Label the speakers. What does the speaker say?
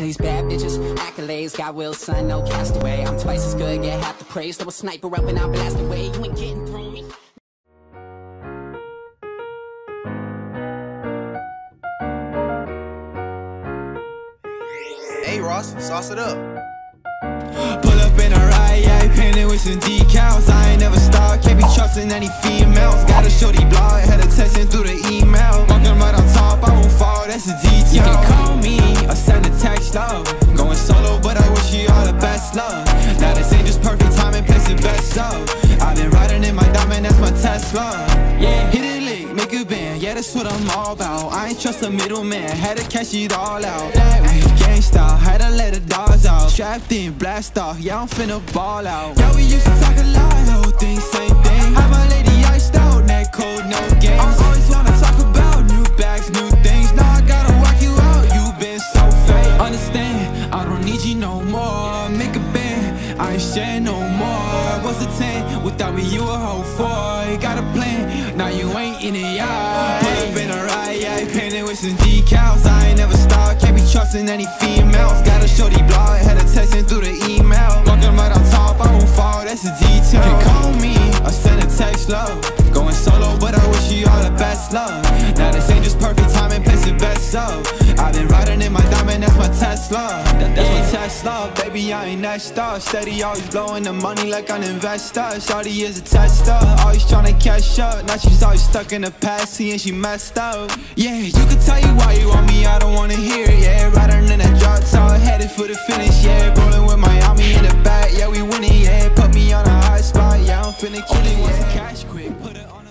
Speaker 1: to these bad bitches. Accolades, got will, son, no castaway. I'm twice as good, get half the praise. Throw a sniper up and I'll blast away. You ain't getting through me.
Speaker 2: Hey Ross, sauce it up.
Speaker 3: Pull up in a ride, yeah, painted with some decals. I ain't never stop, can't be trusting any females. Got a shorty blog, had her texting through the email. Walking right on top, I won't fall, that's a detail. Love. Now this ain't just perfect timing, place it best, so. I've been riding in my diamond, that's my Tesla. Yeah, hit it lick, make a band, yeah, that's what I'm all about. I ain't trust a middleman, had to cash it all out. That way, gangsta, had to let the dogs out. Strapped in, blast off, yeah, I'm finna ball out. Yeah, we used to talk a lot, I ain't sharing no more. What's a 10? Without me, you a hoe for. Got a plan, now you ain't in it, yeah. Pull up in a ride, yeah, painted with some decals. I ain't never stop, can't be trusting any females. Got a shorty blog, had her texting through the email. Walking right on top, I won't fall, that's a detail. Can call me I send a text, love. Going solo, but I wish you all the best, love. Now this ain't just perfect timing, place it best, so. I've been riding in my diamond, that's my Tesla. That, that's Test love, baby, I ain't that star Steady, always blowing the money like an investor. Shawty is a tester, always trying to catch up. Now she's always stuck in the past, seeing she messed up. Yeah, you can tell you why you want me, I don't wanna hear it. Yeah, riding in that drop top, headed for the finish. Yeah, rolling with Miami in the back, yeah, we winning. Yeah, put me on a hot spot, yeah, I'm finna kill it. Wants the cash quick, put it on